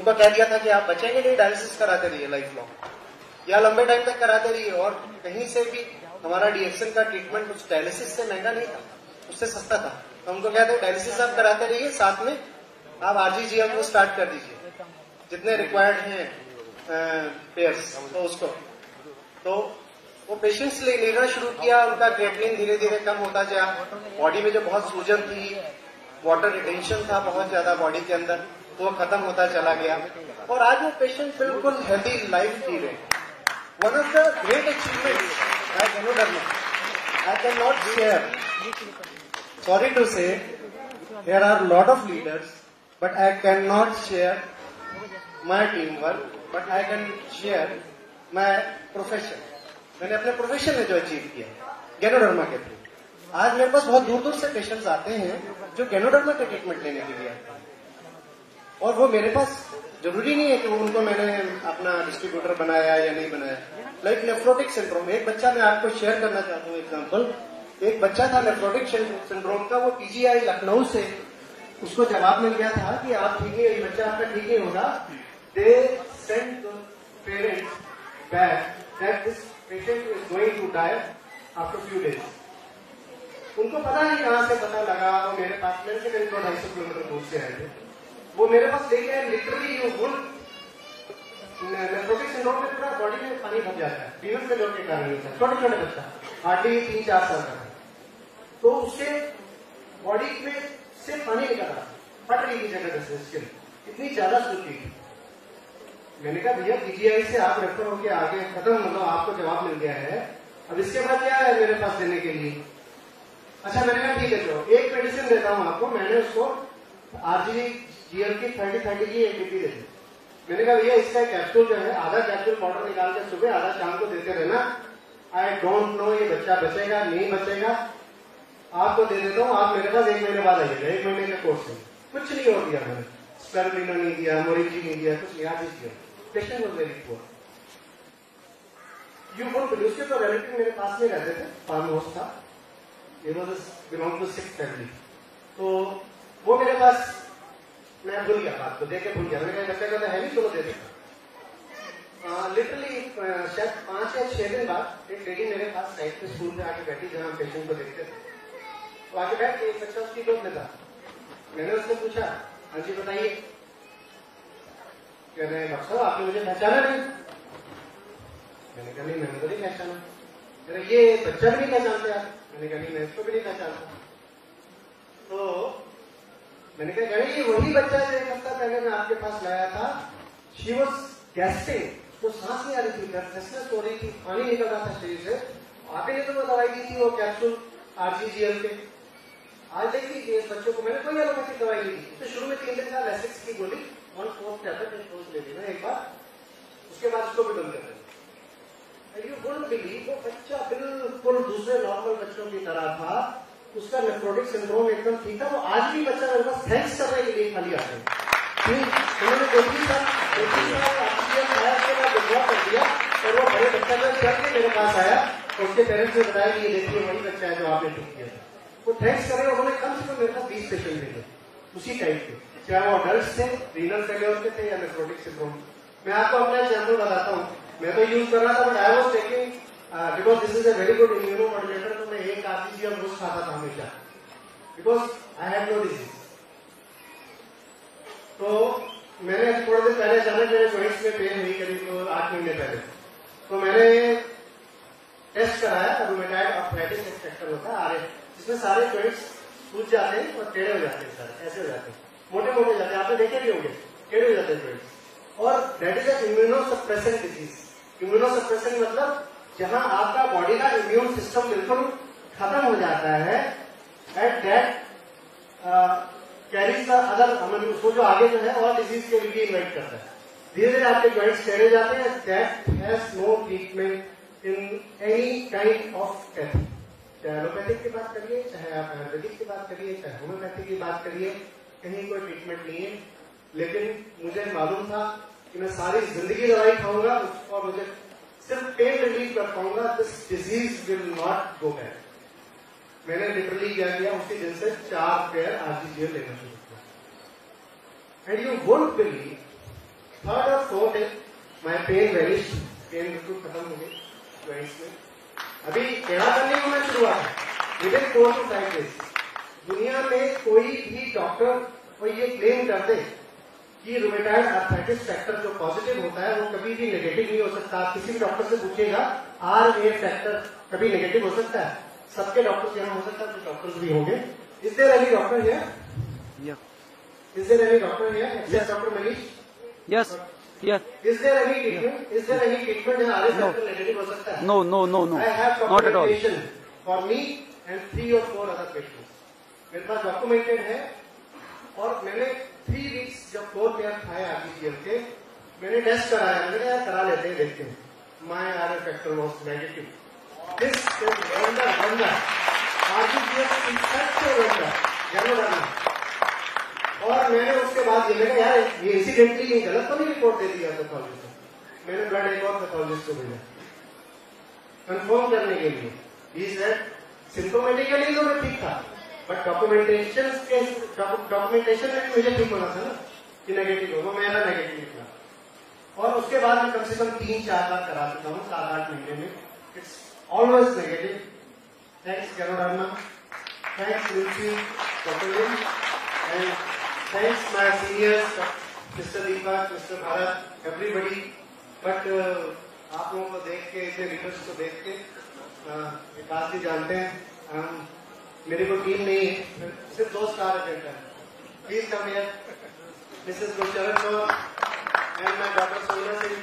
उनको कह दिया था कि आप बचेंगे नहीं डायलिसिस कराते रहिए लाइफ लॉन्ग या लंबे टाइम तक कराते रहिए, और कहीं से भी हमारा डीएक्सन का ट्रीटमेंट उस डायलिसिस से महँगा नहीं था, उससे सस्ता था। तो हमको कहते हैं डायलिसिस आप कराते रहिए, साथ में आप आरजीजीएम को स्टार्ट कर दीजिए, जितने रिक्वायर्ड हैं पेयर्स तो उसको। तो वो पेशेंट्स ले लेना शुरू किया, उनका क्रेटलिन धीरे धीरे कम होता गया। बॉडी में जो बहुत सूजन थी वाटर रिटेंशन था बहुत ज़्यादा बॉडी के अंदर। वो खत्म होता चला गया। और आज वो पेशेंट बिल्कुल हेल्दी लाइफ जी रहे one of the great achievement I एनोडर्मा I can not share sorry to say there are lot of leaders but I can not share my team work but I can share my profession मैंने अपने profession में जो achieve किया ganoderma के through आज मेरे पास बहुत दूर दूर से पेशेंट्स आते हैं जो गैनोडर्मा के ट्रीटमेंट लेने के लिए आते हैं। और वो मेरे पास ज़रूरी नहीं है कि वो उनको मैंने अपना डिस्ट्रीब्यूटर बनाया या नहीं बनाया। लाइक नेफ्रोटिक सिंड्रोम एक बच्चा मैं आपको शेयर करना चाहता हूँ एग्ज़ाम्पल एक बच्चा था नेफ्रोटिक सिंड्रोम का, वो पीजीआई लखनऊ से उसको जवाब मिल गया था कि आप ठीक है, ये बच्चा आपका ठीक ही होगा। They send parents back that this patient is going to die after few days उनको पता नहीं कहाँ से पता लगा वो मेरे पास मेरे से करीब दो ढाई सौ किलोमीटर दूर से आए थे। वो मेरे पास लेके आए literally you would nephrotic syndrome में पूरा बॉडी में पानी भर जाता है फेलियर के कारण होता है छोटे छोटे बच्चा हार्डली तीन, चार साल का। तो उससे बॉडी में से पानी निकल रहा फट रही जगह जैसे स्किन इतनी ज़्यादा सूखी थी। मैंने कहा, भैया पीजीआई से आप रेफर होके आगे खत्म मतलब आपको जवाब मिल गया है। अब इसके बाद क्या है मेरे पास देने के लिए? अच्छा मैंने कहा, ठीक है, चलो, एक मेडिसिन देता हूँ आपको, मैंने उसको आरजी जीएल की थर्टी थर्टी की एटीपी दे दी मैंने कहा, भैया, इसका कैप्सूल जो है, आधा कैप्सूल पाउडर निकाल के सुबह, आधा शाम को देते रहना। आई डोंट नो ये बच्चा बचेगा, नहीं बचेगा। आपको दे देता हूँ, आप मेरे पास एक महीने बाद आइएगा, एक महीने के कोर्स में कुछ नहीं हो दिया मैंने। स्पेरलिनो नहीं दिया मोरिजी नहीं दिया, कुछ नहीं दिया। Patient was very poor you vote उसके तो रिलेटिव मेरे पास में रहते थे फार्म हाउस था ये was belong to six family तो वो मेरे पास, मैं भूल गया बात को देख के भूल गया। मैंने कहा बच्चे का है नहीं चलो दे देगा। लिटरली शायद पाँच या छह दिन बाद एक लेडी मेरे पास साइड पे स्कूल में आके बैठी जहाँ पेशेंट को देखते थे। तो आके बैठ के, एक बच्चा उसकी गोद में था। मैंने उससे पूछा हाँ जी, बताइए। कह रहे, डॉक्टर आपने मुझे पहचाना नहीं। मैंने कहा, नहीं, मैंने तो नहीं पहचाना। कह रहे, ये बच्चा भी नहीं पहचानते आप? मैंने कहा, नहीं, मैं इसको भी नहीं पहचानता। तो मैंने कहा, अरे, ये वही बच्चा जो एक हफ़्ता पहले मैं आपके पास लाया था। शी वॉज़ गैस्टिंग तो सांस नहीं आ रही थी ब्रेथलेसनेस हो रही थी, पानी निकल रहा था शरीर से। आपने तो वो दवाई दी थी वो कैप्सूल आरजीजीएल के। आज देखिए इस बच्चों को मैंने कोई एलोपैथिक दवाई ली थी तो शुरू में तीन दिन का एसिक्स की गोली वन फोर्थ टैबलेट एक डोज ले लेना एक बार, उसके बाद उसको भी बंद कर देना यू वुड बिलीव वो बच्चा बिल्कुल दूसरे नॉर्मल बच्चों की तरह था। उसका नेफ्रोटिक सिंड्रोम एकदम ठीक था, वो आज भी बच्चा मेरे पास थैंक्स करने के लिए खाली आते हैं। उन्होंने ऑक्सीजन आया उसके बाद विड्रॉ कर दिया, और वो बड़े बच्चा चल के मेरे पास आया उसके पेरेंट्स ने बताया कि ये देखिए, वही बच्चा है जो आपने ठीक किया था। वो थैंक्स कर उन्होंने कम से कम मेरे पास बीस पेशेंट भेजे उसी टाइप के। चाहे वो अडल्ट थे रीनल फेलियर के थे, या नेफ्रोटिक सिंड्रोम मैं आपको अपना एग्ज़ाम्पल बताता हूँ। मैं तो यूज़ कर रहा था but I was taking because this is a very good immunomodulator तो मैं एक आरटीजीएम रोज खाता था हमेशा। Because I have no disease तो मैंने थोड़े दिन पहले अचानक मेरे जॉइंट्स में पेन हुई, करीब आठ महीने पहले। तो मैंने टेस्ट कराया रूमेटाइड आर्थराइटिस एक फैक्टर होता है आर जिसमें सारे जॉइंट्स सूज जाते हैं और टेढ़े हो जाते हैं सारे, ऐसे हो जाते हैं। मोटे मोटे जाते हैं। आपने देखे भी होंगे, टेढ़े हो जाते हैं जॉइंट्स और that is a immunosuppressant disease immunosuppressant मतलब जहाँ आपका बॉडी का इम्यून सिस्टम बिल्कुल खत्म हो जाता है at that carries the other उसको जो आगे जो है, और डिज़ीज़ के लिए इन्वाइट करता है। धीरे धीरे आपके जॉइंट्स टेढ़े जाते हैं that has no treatment in any kind of therapy चाहे एलोपैथिक की बात करिए, चाहे आप आयुर्वेदिक की बात करिए, चाहे होम्योपैथिक की बात करिए, कहीं कोई ट्रीटमेंट नहीं है। लेकिन मुझे मालूम था कि मैं सारी ज़िंदगी दवाई खाऊँगा, और मुझे सिर्फ़ पेन रिलीफ कर पाऊँगा this disease will not go back मैंने लिटरली क्या किया, उसी दिन से चार पेयर आरजीजीएल लेना शुरू किया। And you won't believe third और फोर्थ है माई पेन वेनिश पेन बिल्कुल खत्म हो गई ज्वाइंट्स में अभी टेढ़ा करने को मैं शुरुआत within four to five days दुनिया में कोई भी डॉक्टर को ये क्लेम कर दे कि रोमेटाइड आर्थराइटिस फैक्टर जो पॉजिटिव होता है वो कभी भी नेगेटिव नहीं हो सकता आप किसी भी डॉक्टर से पूछिएगा आर ए फैक्टर कभी नेगेटिव हो सकता है सबके डॉक्टर्स यहाँ हो सकता है कुछ डॉक्टर्स भी होंगे is there any doctor here Yeah. Is there any doctor here doctor Manish. Yes. Is there any treatment is there any treatment जहाँ R A No. Factor negative हो सकता है No, no, no, no. I have Not at all. documentation for me and three or four other patients. मेरे पास documented है और मैंने three weeks जब फोर्थ ईयर खाए आरटीजीएल के, मैंने टेस्ट कराया, मैंने यार, करा लेते हैं, देखते हैं. My R factor was negative this is wonder wonder RTGL is such a wonder ज़रूर और मैंने उसके बाद ये, मैंने यार, ये इंसिडेंटली ये गलत तो नहीं रिपोर्ट दे दिया पैथोलॉजिस्ट को? मैंने ब्लड एक और पैथोलॉजिस्ट को भेजा। कंफर्म करने के लिए। सिम्टोमेटिकली तो मैं ठीक था बट डॉक्यूमेंटेशन के डॉक्यूमेंटेशन में भी मुझे ठीक होना था ना कि नेगेटिव हो वो मेरा नेगेटिव निकला और उसके बाद मैं कम से कम तीन चार बार करा चुका हूँ सात आठ महीने में। It's always negative thanks कैरोडार्मा thanks Ruchi doctor and thanks my seniors mister Deepak mister Bharat everybody but आप लोगों को देख के इतने लीडर्स को देख के uh, विकास जी जानते हैं। हम मेरी को टीम नहीं है। सिर्फ़ दो स्टार रहे हैं। Please come here Mrs Gurcharan Kaur and my doctor Sona Singh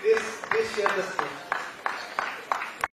please please share the stage